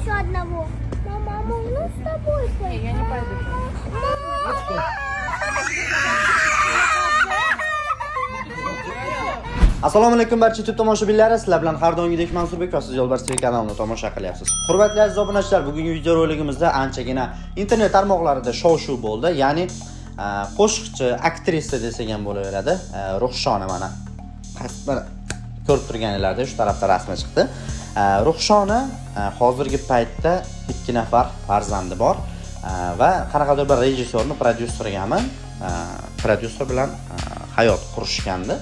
Еще одного. Мама, можно с тобой пойти? Я не пойду. assalomu alaykum barcha youtube tomoshabinlari sizlar bilan har doimgidek mansurbek va siz yo'lbars tv kanalini tomosha qilyapsiz hurmatli aziz obunachilar bugungi videoroligimizda anchagina internet tarmoqlarida shov shuv bo'ldi ya'ni qo'shiqchi aktrisa desak ham bo'laveradi ruhshona mana mana ko'rib turganinglarda shu tarafda rasmi chiqdi ruhshona hozirgi paytda ikki nafar farzandi bor va qanaqadir bir rejissyorni prodyusergami prodyuser bilan hayot qurishgandi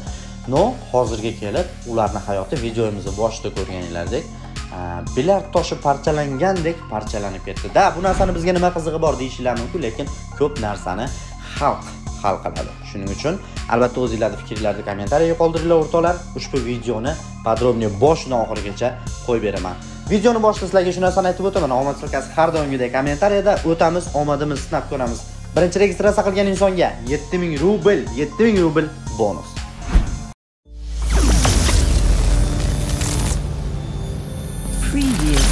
no hozirga kelib ularni hayoti videomizni boshida ko'rganinglardek э, bilar toshi parchalangandek parchalanib ketdi. Da bu narsani bizga nima qizig'i bor deyishinglar mumkin lekin ko'p narsani xalq hal qiladi. Shuning uchun albatta o'zinglarni fikrlaringizni kommentariyaga qoldiringlar o'rtoqlar ushbu videoni подробнее boshidan oxirigacha qo'yib beraman. Videoni boshida sizlarga shu narsani aytib o'taman. Omad sirkasi har doimgidek kommentariyada o'tamiz omadimizni sinab ko'ramiz. Birinchi registratsiya qilgan insonga 7000 rubl 7000 rubl bonus. Preview.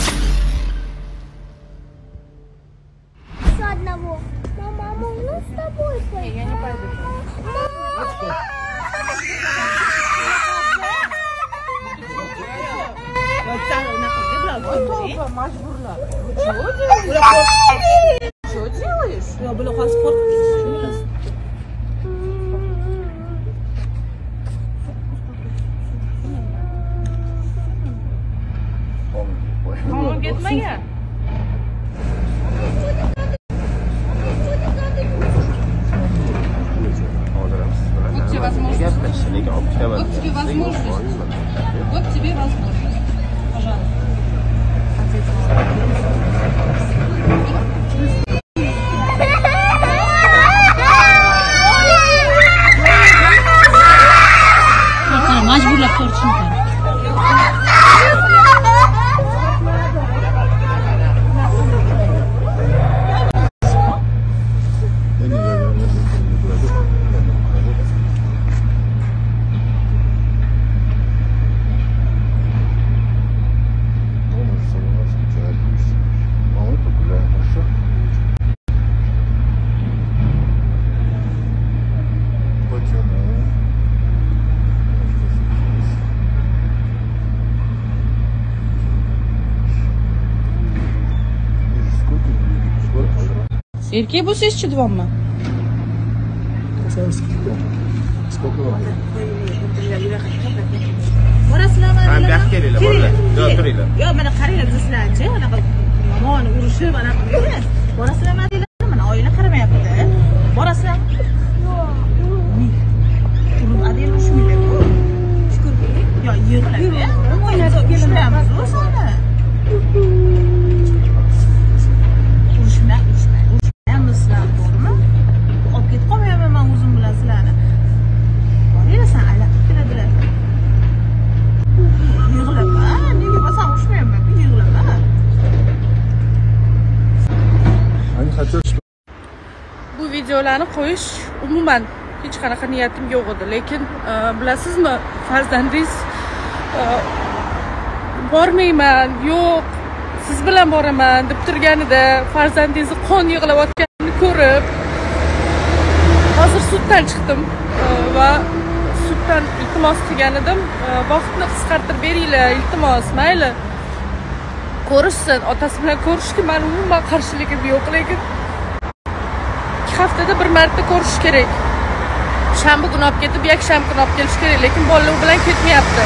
Мажбурлар. Вы чего делаешь? Что делаешь? Я был у спорт. Мама кетмәгән. Вот. Вот тебе возможность. Вот тебе возможность. Erkak bo'lsa ishchi duvonmi borasizlarmi Ha, bu yoqqa kelinglar. Yo, turinglar. yo'q mana qaranglar biza sizlarchi anaqa yomon urushib anaqa joylarni qo'yish umuman hech qanaqa niyatim yo'q edi. Lekin e, bilasizmi farzandingiz e, bormayman yo'q siz bilan boraman deb turganida farzandingizni qon yig'layotganini ko'rib hozir suddan chiqdim e, va suddan iltimos qilgan edim. Vaqtni qisqartirib beringlar iltimos mayli. Ko'rishsin otasi bilan ko'rishga mani umuman qarshiligim yo'q lekin haftada bir marta ko'rish kerak. Shanba kuni olib ketib yakshanba kuni olib kelish kerak lekin bolalar u bilan ketmayapti.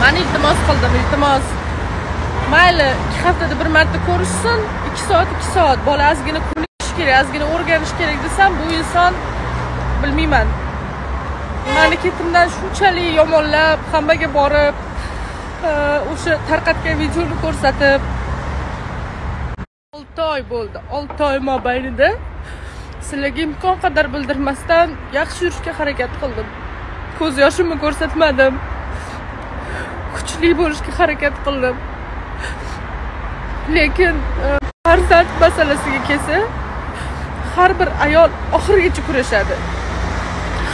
Man iltimos qildim iltimos. Mayli ikki haftada bir marta ko'rishsin ikki soat ikki soat. Bola ozgina kunish kerak ozgina o'rganish kerak desam bu inson bilmayman. Mamlakatimdan ketimdan shunchalik yomonlab hammaga borib e, o'sha tarqatgan videoni ko'rsatib olti oy bo'ldi. Olti oy mobaynida. Sizlarga imkon qadar bildirmasdan yaxshi yurishga harakat qildim. Ko'z yoshimni ko'rsatmadim. Kuchli bo'lishga harakat qildim. Lekin e, farzand masalasiga kelsa har bir ayol oxirigacha kurashadi.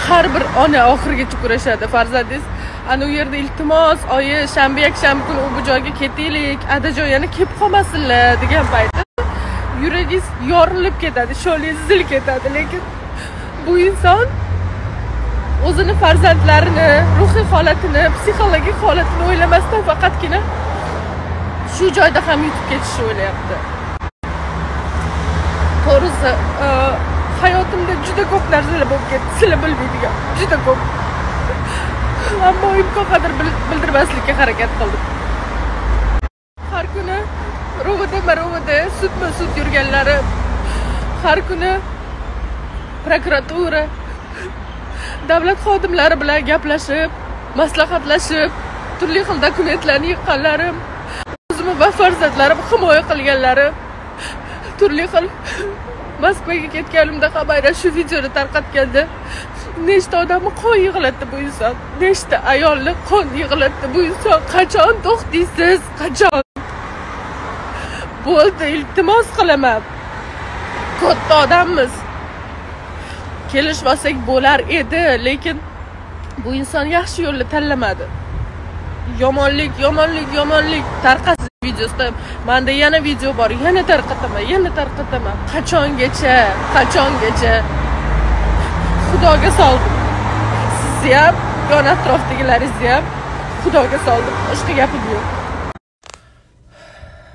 Har bir ona oxirigacha kurashadi farzandingiz. Ana u yerda iltimos oyi shanba yakshanba kuni u bu joyga ketaylik adajon yana kelib qolmasinlar degan paytda yuragingiz yorilib ketadi sho'lingiz zil ketadi lekin bu inson o'zini farzandlarini ruhiy holatini psixologik holatini o'ylamasdan faqatgina shu joyda ham yutib ketishni o'ylayapti. To'g'risi e, hayotimda juda ko'p narsalar bo'lib ketdi sizlar bilmaydigan juda ko'p. Ammo imkon qadar bildirmaslikka harakat qildim. Ro'vidama ro'vida sudma sud yurganlari har kuni prokuratura davlat xodimlari bilan gaplashib maslahatlashib turli xil dokumentlarni yiqqanlarim o'zimni va farzandlarimni himoya qilganlarim turli xil moskvaga ketganimda ham aynan shu videoni tarqatganda nechta odamni qon yig'latdi bu inson nechta ayolni qon yig'latdi bu inson. Qachon to'xtaysiz qachon? Bo'ldi iltimos qilaman. Katta odammiz. Kelishmasak bo'lar edi lekin bu inson yaxshi yo'lni tanlamadi. Yomonlik yomonlik yomonlik. Tarqasin videosida. Manda yana video bor yana tarqataman yana tarqataman. Qachongacha qachongacha? Xudoga soldim. Sizni ham yon atrofdagilaringizni ham xudoga soldim. Boshqa gapim yo'q.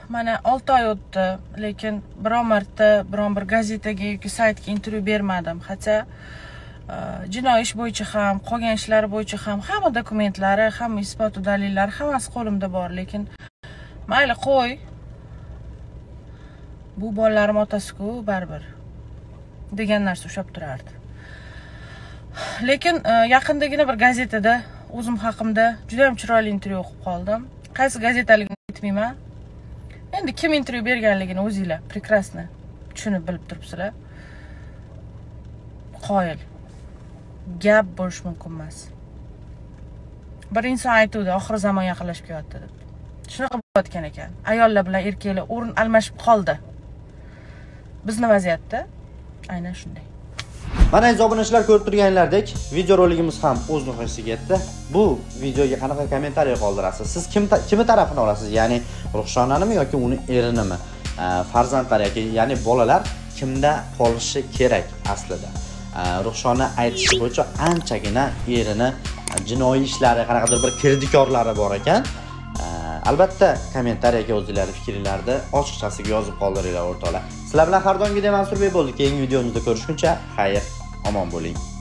Mana olti oy o'tdi lekin biron marta biron bir gazetaga yoki saytga intervyu bermadim. Хотя e, jinoiy ish bo'yicha ham qolgan ishlar bo'yicha ham hamma dokumentlari hamma isbotu dalillari hammasi qo'limda bor. Lekin mayli qo'y. Bu bolalarim otasiku baribir degan narsa ushlab turardi. Lekin e, yaqindagina bir gazetada o'zim haqimda juda yam chiroyli intervyu o'qib qoldim. Qaysi gazetaligini aytmayman endi kim intervyu berganligini o'zinglar прекрасно tushunib bilib turibsizlar. Qoyil gap bo'lishi mumkin emas. Bir inson aytuvdi oxir zamon yaqinlashib kelyapti deb. Shunaqa bo'layotgan ekan. Ayollar bilan erkaklar o'rin almashib qoldi. Bizni vaziyatda aynan shunday. Mana aziz obunachilar ko'rib turganlaridek videoroligimiz ham o'z nihoyasiga yetdi. Bu videoga qanaqa kommentariy qoldirasiz? Siz kim ta- kimi tarafini olasiz? Ya'ni ruxshonanimi yoki uni erinimi? Э, farzandlar yoki ya'ni bolalar kimda qolishi kerak aslida? Э, ruxshona aytishi bo'yicha anchagina erini e, jinoiy ishlari qanaqadir bir kirdikorlari bor ekan. Albatta kommentariyaga o'zinglarni fikringlarni ochiqchasiga yozib qoldiringlar o'rtoqlar. Sizlar bilan har doimgidek mansurbek bo'ldi keyingi videomizda ko'rishguncha xayr. Omon bo'ling